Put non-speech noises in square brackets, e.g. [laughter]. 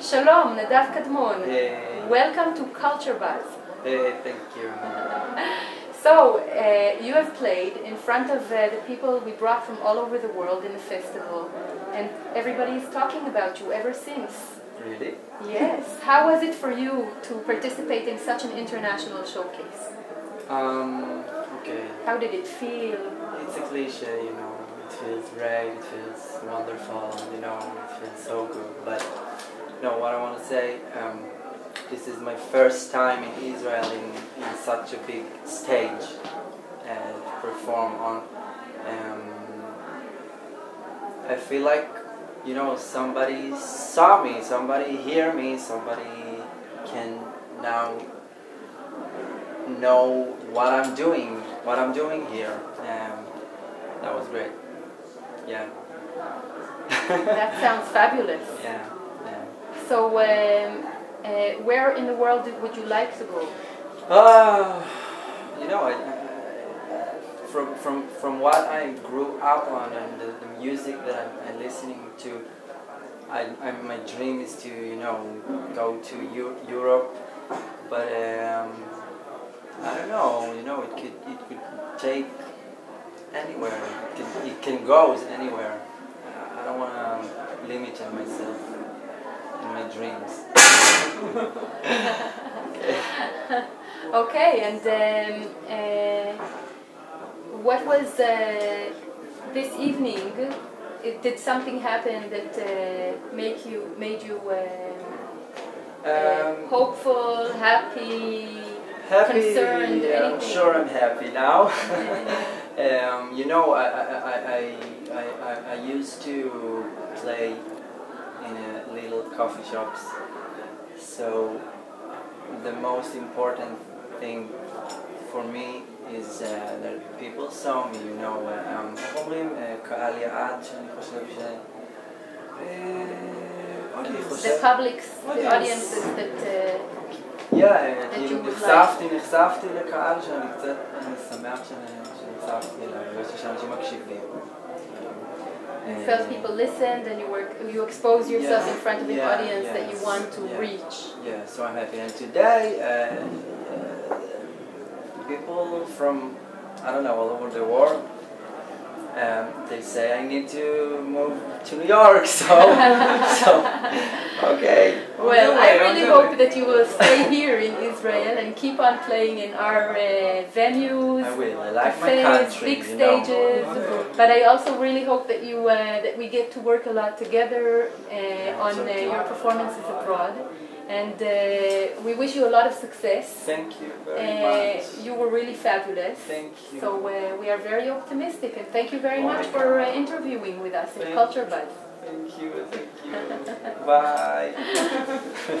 Shalom, Nadav Kadmon. Hey. Welcome to Culture Buzz. Hey, thank you. [laughs] So, uh, you have played in front of uh, the people we brought from all over the world in the festival, and everybody is talking about you ever since. Really? Yes. [laughs] How was it for you to participate in such an international showcase? Um, okay. How did it feel? It's a cliche, you know. It feels great, it feels wonderful, you know, it feels so good. But, know, what I want to say, um, this is my first time in Israel in, in such a big stage and perform on. Um, I feel like, you know, somebody saw me, somebody hear me, somebody can now know what I'm doing, what I'm doing here. Um, that was great. Yeah. [laughs] That sounds fabulous. yeah. So, um, uh, where in the world would you like to go? Uh, you know, I, I, from from from what I grew up on and the, the music that I'm, I'm listening to, I, I my dream is to you know go to Eu- Europe, but um, I don't know. You know, it could it could take anywhere. It can it can go anywhere. I don't want to limit myself in my dreams. [laughs] Okay, and um, uh, what was uh, this evening? It, did something happen that uh, make you made you um, uh, Um, hopeful, happy, happy. concerned? yeah, I'm sure I'm happy now. [laughs] [laughs] um, you know, I, I, I, I, I, I- I used to play in a little coffee shops. So the most important thing for me is uh, that people saw me, you know, uh, um, איך אומרים? אה, קהל יעד שאני חושב ש... אה, אני The חושב... publics, the Audience. audiences that uh, Yeah, אה, כאילו you would נחשפתי, נחשפתי לקהל שאני קצת, אני שמח שאני- שנחשפתי אליו, הרגשתי שאנשים מקשיבים. felt people listened and you were you expose yourself Yeah, in front of an yeah, audience that you want to yeah. reach. Yeah, so I'm happy. And today, uh, uh, people from, I don't know, all over the world, um, they say I need to move to New York, [laughs] so, so okay. Well, the I really hope that you will stay [laughs] here in Israel and keep on playing in our uh, venues, I will. I like my cafes, country. big you know. stages. But I also really hope that you uh, that we get to work a lot together uh, on uh, your performances abroad. And uh, we wish you a lot of success. Thank you very Uh, much. you were really fabulous. Thank you. So uh, we are very optimistic, and thank you very Oh much for uh, interviewing with us at Thank Culture Buzz. Thank you. Thank you. [laughs] Bye. [laughs]